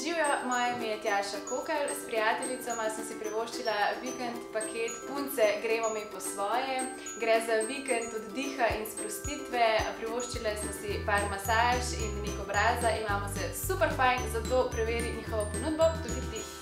Živijo, moje ime je Tjaša Kokal, s prijateljicama sem si privoščila vikend paket Punce gremo mi po svoje. Gre za vikend oddiha in sprostitve, privoščila sem si par masaž in nek obraza, imamo se super fajn, zato preveri njihovo ponudbo, tudi ti.